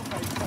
Okay.